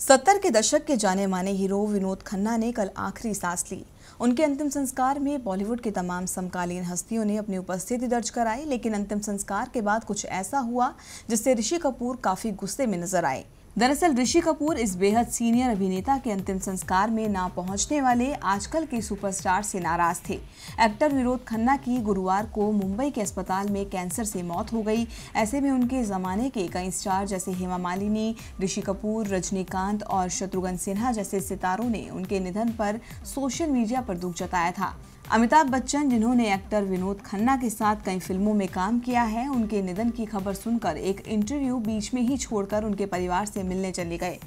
सत्तर के दशक के जाने माने हीरो विनोद खन्ना ने कल आखिरी सांस ली। उनके अंतिम संस्कार में बॉलीवुड की तमाम समकालीन हस्तियों ने अपनी उपस्थिति दर्ज कराई, लेकिन अंतिम संस्कार के बाद कुछ ऐसा हुआ जिससे ऋषि कपूर काफ़ी गुस्से में नज़र आए। दरअसल ऋषि कपूर इस बेहद सीनियर अभिनेता के अंतिम संस्कार में ना पहुँचने वाले आजकल के सुपरस्टार से नाराज़ थे। एक्टर विनोद खन्ना की गुरुवार को मुंबई के अस्पताल में कैंसर से मौत हो गई। ऐसे में उनके जमाने के कई स्टार जैसे हेमा मालिनी, ऋषि कपूर, रजनीकांत और शत्रुघ्न सिन्हा जैसे सितारों ने उनके निधन पर सोशल मीडिया पर दुख जताया था। अमिताभ बच्चन, जिन्होंने एक्टर विनोद खन्ना के साथ कई फ़िल्मों में काम किया है, उनके निधन की खबर सुनकर एक इंटरव्यू बीच में ही छोड़कर उनके परिवार से मिलने चले गए।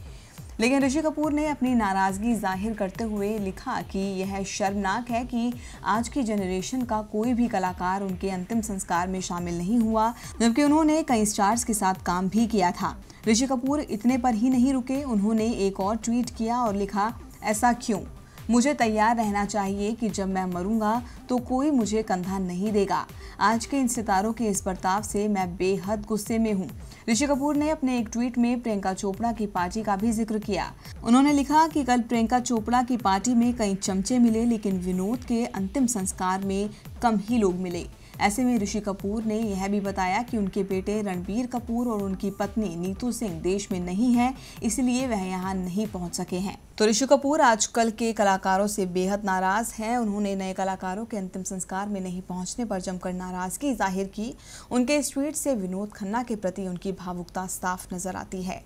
लेकिन ऋषि कपूर ने अपनी नाराज़गी ज़ाहिर करते हुए लिखा कि यह शर्मनाक है कि आज की जनरेशन का कोई भी कलाकार उनके अंतिम संस्कार में शामिल नहीं हुआ, जबकि उन्होंने कई स्टार्स के साथ काम भी किया था। ऋषि कपूर इतने पर ही नहीं रुके, उन्होंने एक और ट्वीट किया और लिखा, ऐसा क्यों? मुझे तैयार रहना चाहिए कि जब मैं मरूँगा तो कोई मुझे कंधा नहीं देगा। आज के इन सितारों के इस बर्ताव से मैं बेहद गुस्से में हूँ। ऋषि कपूर ने अपने एक ट्वीट में प्रियंका चोपड़ा की पार्टी का भी ज़िक्र किया। उन्होंने लिखा कि कल प्रियंका चोपड़ा की पार्टी में कई चमचे मिले, लेकिन विनोद के अंतिम संस्कार में कम ही लोग मिले। ऐसे में ऋषि कपूर ने यह भी बताया कि उनके बेटे रणबीर कपूर और उनकी पत्नी नीतू सिंह देश में नहीं है, इसलिए वह यहाँ नहीं पहुँच सके हैं। तो ऋषि कपूर आजकल के कलाकारों से बेहद नाराज़ हैं। उन्होंने नए कलाकारों के अंतिम संस्कार में नहीं पहुँचने पर जमकर नाराज़गी ज़ाहिर की। उनके इस ट्वीट से विनोद खन्ना के प्रति उनकी भावुकता साफ़ नज़र आती है।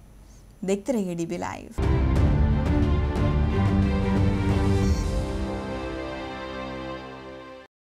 देखते रहिए डीबी लाइव।